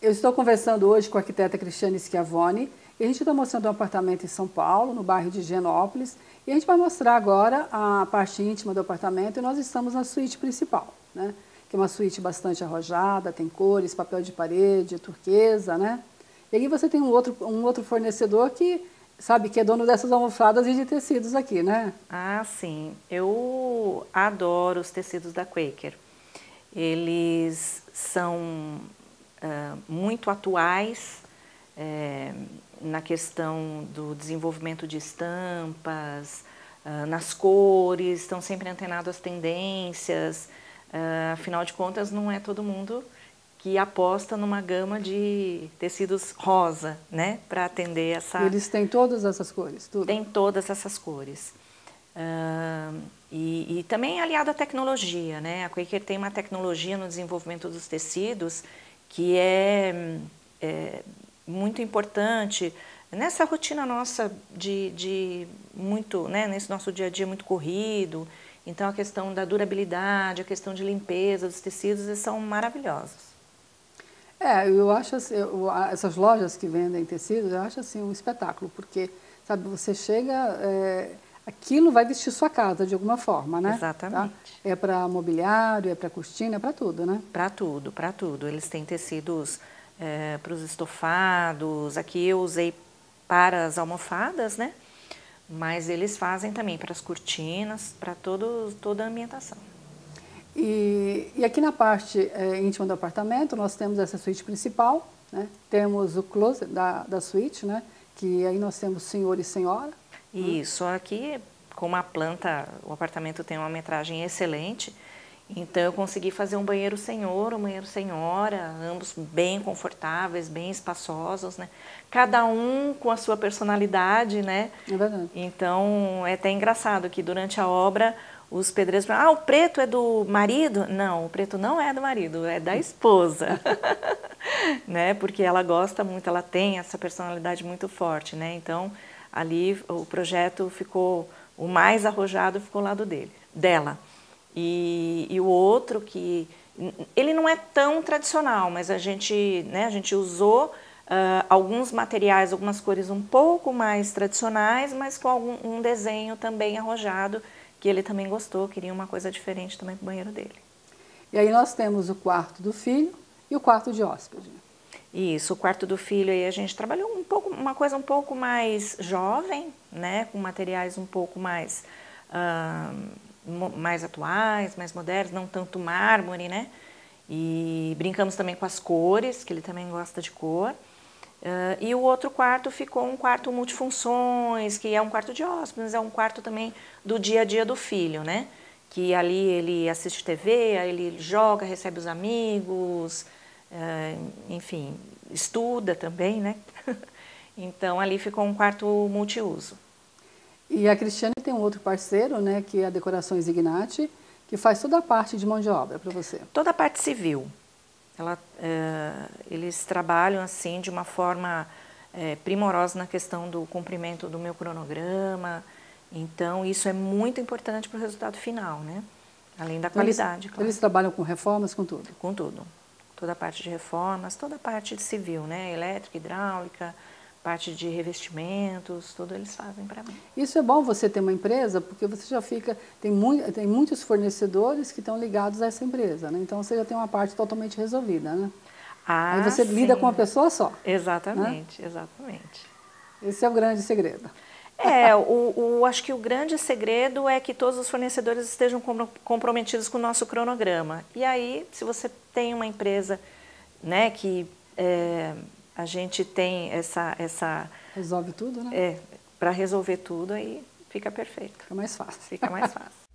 Eu estou conversando hoje com a arquiteta Cristiane Schiavone e a gente está mostrando um apartamento em São Paulo, no bairro de Genópolis, e a gente vai mostrar agora a parte íntima do apartamento e nós estamos na suíte principal, né? que é uma suíte bastante arrojada, tem cores, papel de parede, turquesa, né? E aí você tem um outro, um outro fornecedor que sabe que é dono dessas almofadas e de tecidos aqui, né? Ah, sim. Eu adoro os tecidos da Quaker. Eles são uh, muito atuais é, na questão do desenvolvimento de estampas, uh, nas cores, estão sempre antenados às tendências. Uh, afinal de contas, não é todo mundo que aposta numa gama de tecidos rosa, né, para atender essa. Eles têm todas essas cores, tudo. Tem todas essas cores. Uh, e, e, também aliado à tecnologia, né? A Quaker tem uma tecnologia no desenvolvimento dos tecidos que é, é muito importante nessa rotina nossa de, de muito, né? Nesse nosso dia a dia muito corrido. Então a questão da durabilidade, a questão de limpeza dos tecidos são maravilhosos. É, eu acho assim, eu, essas lojas que vendem tecidos, eu acho assim um espetáculo, porque sabe você chega é, aquilo vai vestir sua casa de alguma forma, né? Exatamente. Tá? É para mobiliário, é para cortina, é para tudo, né? Para tudo, para tudo. Eles têm tecidos é, para os estofados. Aqui eu usei para as almofadas, né? Mas eles fazem também para as cortinas, para toda a ambientação. E, e aqui na parte é, íntima do apartamento nós temos essa suíte principal, né? Temos o closet da, da suíte, né? Que aí nós temos senhor e senhora. Isso, aqui como a planta, o apartamento tem uma metragem excelente, então eu consegui fazer um banheiro senhor, um banheiro senhora, ambos bem confortáveis, bem espaçosos, né? Cada um com a sua personalidade, né? É verdade. Então é até engraçado que durante a obra os pedreiros falam, ah, o preto é do marido? Não, o preto não é do marido, é da esposa, né? Porque ela gosta muito, ela tem essa personalidade muito forte, né? Então ali o projeto ficou o mais arrojado ficou ao lado dele, dela. E, e o outro que ele não é tão tradicional, mas a gente, né, a gente usou uh, alguns materiais, algumas cores um pouco mais tradicionais, mas com algum, um desenho também arrojado, que ele também gostou, queria uma coisa diferente também para o banheiro dele. E aí nós temos o quarto do filho e o quarto de hóspede. Isso, o quarto do filho aí a gente trabalhou um pouco, uma coisa um pouco mais jovem, né, com materiais um pouco mais, uh, mais atuais, mais modernos, não tanto mármore, né, e brincamos também com as cores, que ele também gosta de cor. Uh, e o outro quarto ficou um quarto multifunções, que é um quarto de hóspedes, é um quarto também do dia a dia do filho, né? Que ali ele assiste TV, ele joga, recebe os amigos, enfim, estuda também, né? então ali ficou um quarto multiuso. E a Cristiane tem um outro parceiro, né, que é a Decorações Ignati, que faz toda a parte de mão de obra para você. Toda a parte civil. Ela, é, eles trabalham assim de uma forma é, primorosa na questão do cumprimento do meu cronograma. Então isso é muito importante para o resultado final, né? Além da qualidade. Eles, claro. eles trabalham com reformas, com tudo? Com tudo. Toda a parte de reformas, toda a parte de civil, né? Elétrica, hidráulica, parte de revestimentos, tudo eles fazem para mim. Isso é bom você ter uma empresa, porque você já fica, tem, muito, tem muitos fornecedores que estão ligados a essa empresa, né? Então você já tem uma parte totalmente resolvida, né? Ah, Aí você sim. lida com uma pessoa só. Exatamente, né? exatamente. Esse é o grande segredo. É, o, o, acho que o grande segredo é que todos os fornecedores estejam comprometidos com o nosso cronograma. E aí, se você tem uma empresa né, que é, a gente tem essa, essa resolve tudo, né? É, para resolver tudo aí fica perfeito. Fica mais fácil. Fica mais fácil.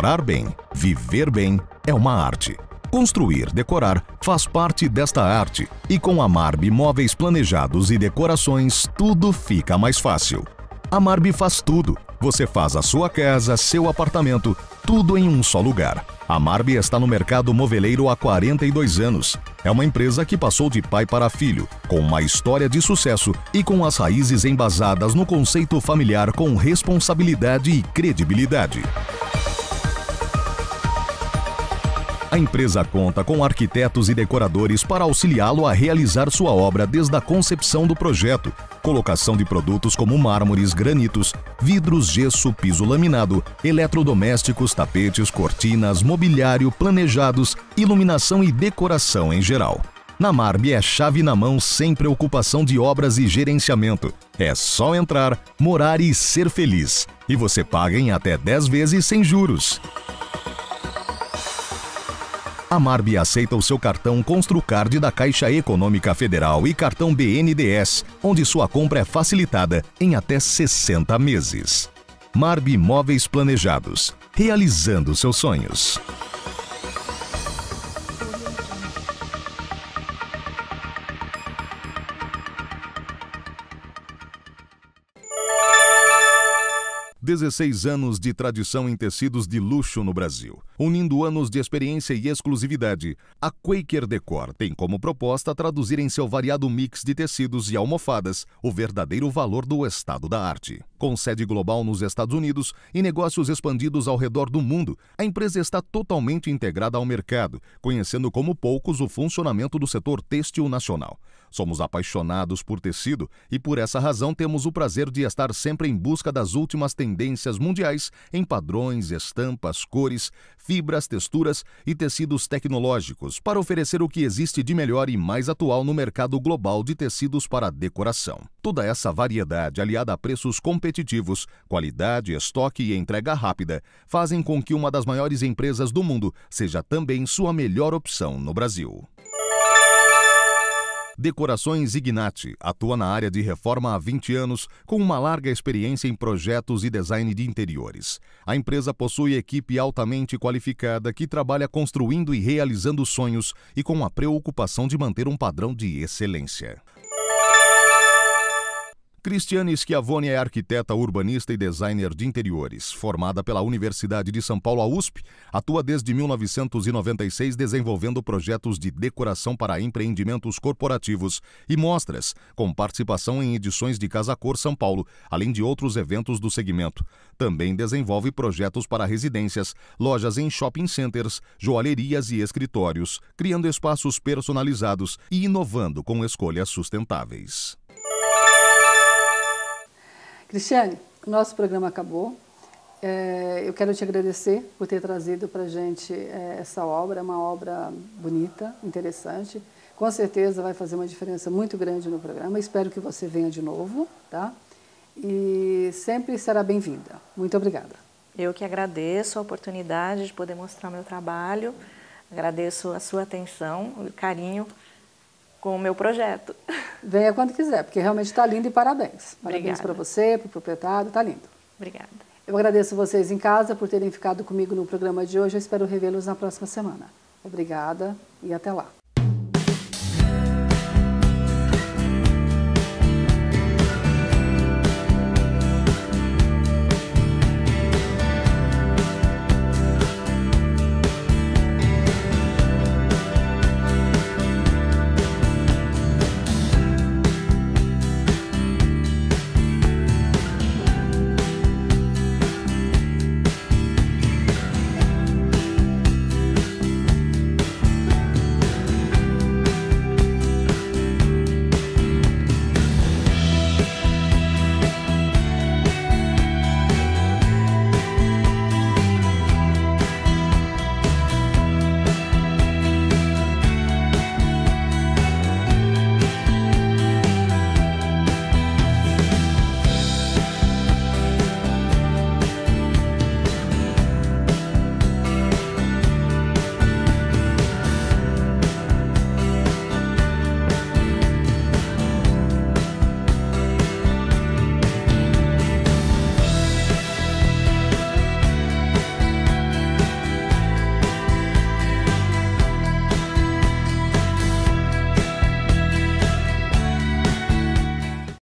Morar bem, viver bem é uma arte. Construir, decorar faz parte desta arte e com a Marb Móveis Planejados e Decorações tudo fica mais fácil. A Marb faz tudo. Você faz a sua casa, seu apartamento, tudo em um só lugar. A Marb está no mercado moveleiro há 42 anos. É uma empresa que passou de pai para filho, com uma história de sucesso e com as raízes embasadas no conceito familiar com responsabilidade e credibilidade. A empresa conta com arquitetos e decoradores para auxiliá-lo a realizar sua obra desde a concepção do projeto, colocação de produtos como mármores, granitos, vidros, gesso, piso laminado, eletrodomésticos, tapetes, cortinas, mobiliário, planejados, iluminação e decoração em geral. Na Marb é chave na mão sem preocupação de obras e gerenciamento. É só entrar, morar e ser feliz. E você paga em até 10 vezes sem juros. A Marbi aceita o seu cartão Construcard da Caixa Econômica Federal e cartão BNDES, onde sua compra é facilitada em até 60 meses. Marbi Móveis Planejados, realizando seus sonhos. 16 anos de tradição em tecidos de luxo no Brasil. Unindo anos de experiência e exclusividade, a Quaker Decor tem como proposta traduzir em seu variado mix de tecidos e almofadas o verdadeiro valor do estado da arte. Com sede global nos Estados Unidos e negócios expandidos ao redor do mundo, a empresa está totalmente integrada ao mercado, conhecendo como poucos o funcionamento do setor têxtil nacional. Somos apaixonados por tecido e, por essa razão, temos o prazer de estar sempre em busca das últimas tendências mundiais em padrões, estampas, cores, fibras, texturas e tecidos tecnológicos para oferecer o que existe de melhor e mais atual no mercado global de tecidos para decoração. Toda essa variedade, aliada a preços competitivos, qualidade, estoque e entrega rápida, fazem com que uma das maiores empresas do mundo seja também sua melhor opção no Brasil. Decorações Ignati atua na área de reforma há 20 anos, com uma larga experiência em projetos e design de interiores. A empresa possui equipe altamente qualificada que trabalha construindo e realizando sonhos e com a preocupação de manter um padrão de excelência. Cristiane Schiavone é arquiteta, urbanista e designer de interiores. Formada pela Universidade de São Paulo, a USP, atua desde 1996 desenvolvendo projetos de decoração para empreendimentos corporativos e mostras, com participação em edições de Casa Cor São Paulo, além de outros eventos do segmento. Também desenvolve projetos para residências, lojas em shopping centers, joalherias e escritórios, criando espaços personalizados e inovando com escolhas sustentáveis. Cristiane, nosso programa acabou. É, eu quero te agradecer por ter trazido para a gente é, essa obra, é uma obra bonita, interessante. Com certeza vai fazer uma diferença muito grande no programa. Espero que você venha de novo, tá? E sempre será bem-vinda. Muito obrigada. Eu que agradeço a oportunidade de poder mostrar meu trabalho. Agradeço a sua atenção, o carinho com o meu projeto. Venha quando quiser, porque realmente está lindo e parabéns. Parabéns para você, para o proprietário, está lindo. Obrigada. Eu agradeço vocês em casa por terem ficado comigo no programa de hoje. Eu espero revê-los na próxima semana. Obrigada e até lá.